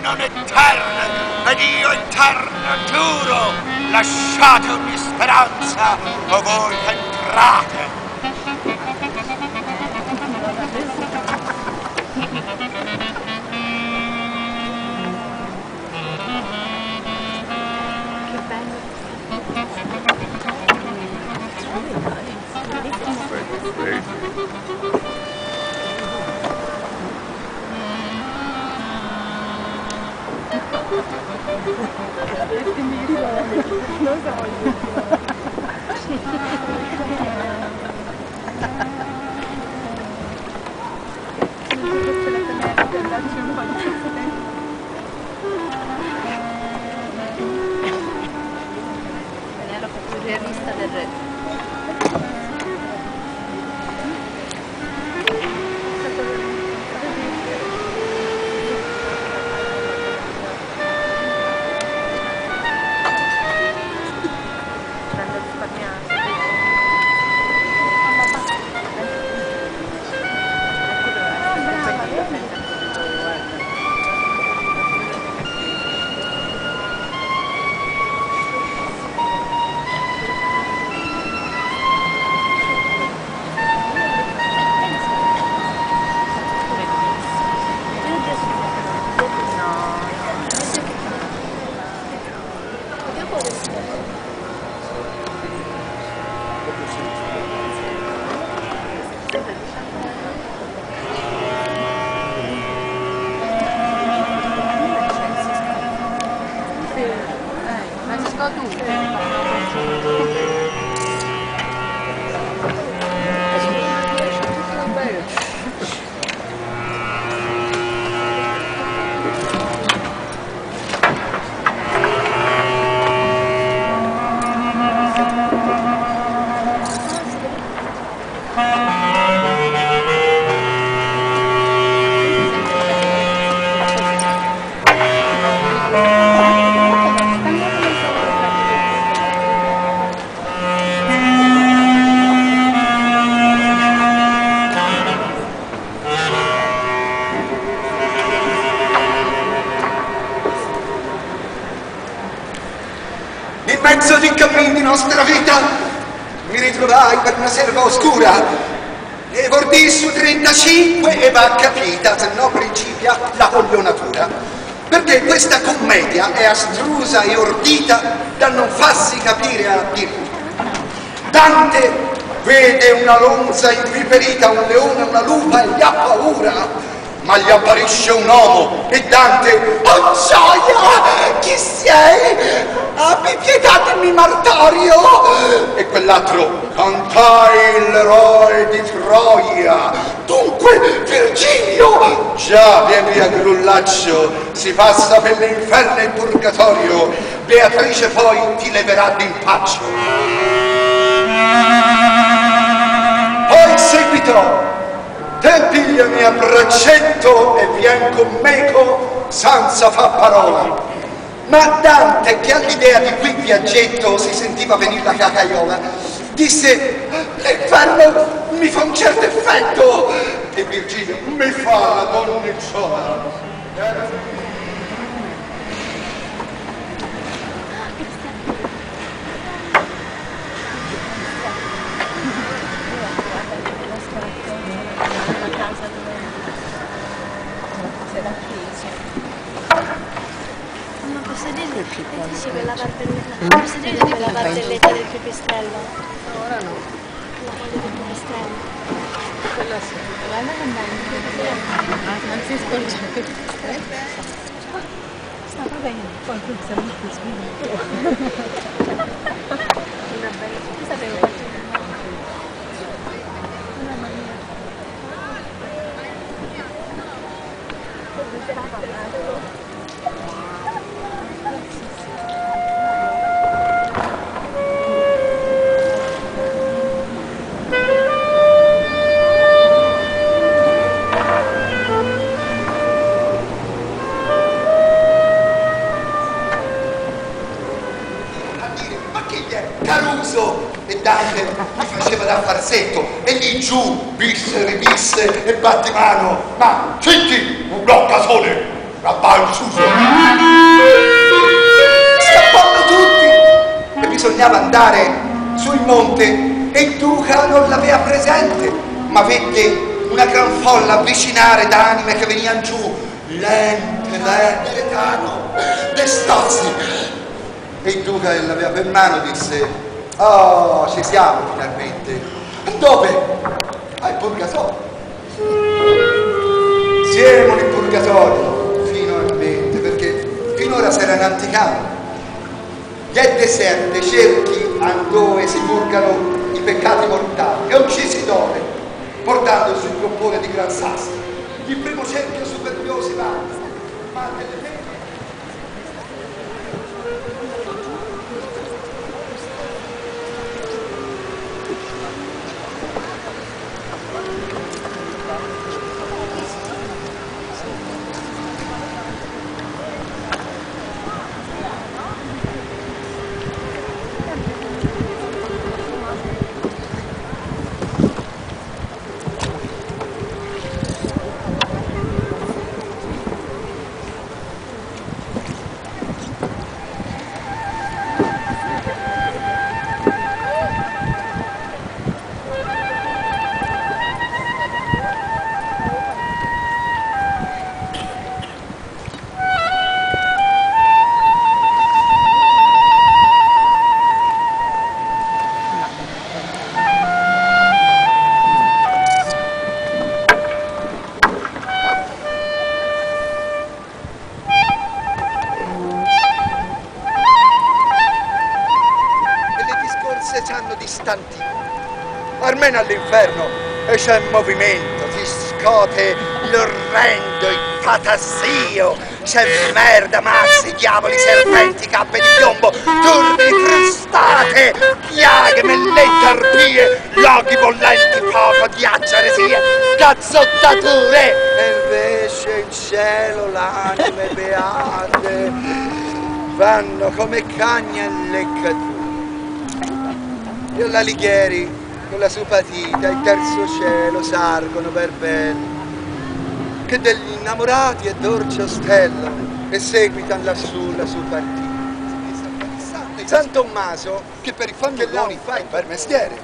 non eterne, ed io eterno giuro, lasciate ogni speranza, o voi entrate. Mezzo di cammini nostra vita mi ritrovai per una serva oscura e vordi su 35 e va capita, se no principia la coglionatura. Perché questa commedia è astrusa e ordita da non farsi capire a dir. Dante vede una lonza inviperita, un leone, una lupa e gli ha paura ma gli apparisce un uomo e Dante, oh gioia, chi sei? Abbi pietà del mio martorio! E quell'altro, cantai l'eroe di Troia. Dunque, Virgilio! Già, via via, grullaccio, si passa per l'inferno e il purgatorio. Beatrice poi ti leverà d'impaccio. Te pigliami a braccetto e vien con meco senza fa parola. Ma Dante, che all'idea di quel viaggetto si sentiva venire la cacaiola, disse, l'inferno mi fa un certo effetto. E Virgilio, mi fa la donnicciola. Ma posso dire che dici quella barzelletta? Posso dire quella barzelletta del pipistrello? Ora no, La moglie del pipistrello. quella sì. Guarda che bello. Non si scorge. Stava bene, poi tu sei molto battimano ma senti un bloccasone Rabbalciuso! Scappando tutti! E bisognava andare sul monte e il duca non l'aveva presente, ma vette una gran folla avvicinare d'anime che venivano giù, lente, lente, letano, destossi. E il duca che l'aveva per mano disse, oh, ci siamo finalmente. Dove? Al purgatorio. Siamo in purgatorio, finalmente, perché finora si era in anticamera. Gli è deserte cerchi dove si purgano i peccati mortali e uccisi dove, portando sul groppone di Gran Sasso. Il primo cerchio superbiosi va, ma delle pene e c'hanno distanti. Almeno all'inferno e c'è movimento, si scote l'orrendo, il fatasio, c'è merda, massi, diavoli, serpenti, cappe di piombo, turbi, crostate, piaghe, mellette, arpie, loghi bollenti, fuoco, ghiaccio, eresie, cazzottature. E invece in cielo l'anime beate vanno come cagna in leccatura. E alla Lighieri, con la sua patita, il terzo cielo sargono per bene. Che degli innamorati è dolce stella e seguitan lassù la sua partita. San Tommaso, che per i fangelloni fa il per mestiere,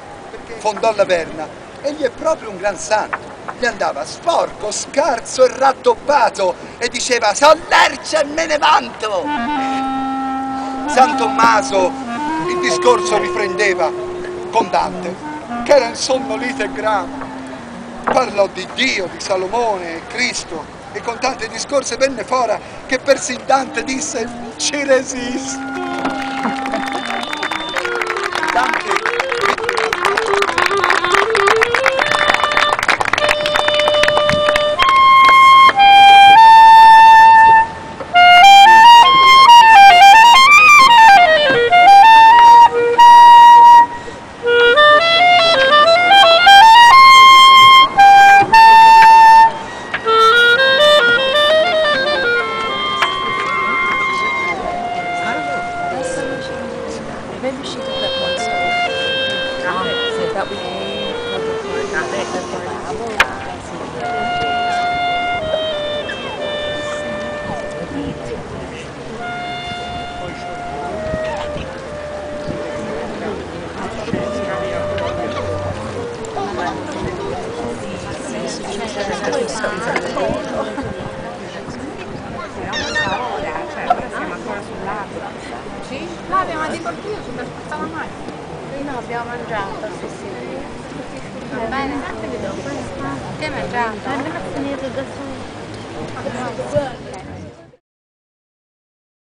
fondò la Verna, egli è proprio un gran santo. Gli andava sporco, scarso e rattoppato e diceva «Son lerce e me ne vanto!» San Tommaso il discorso riprendeva Dante, che era insonnolito e grave. Parlò di Dio, di Salomone Cristo e con tanti discorsi venne fuori che persino Dante disse ci resisto. Dante Che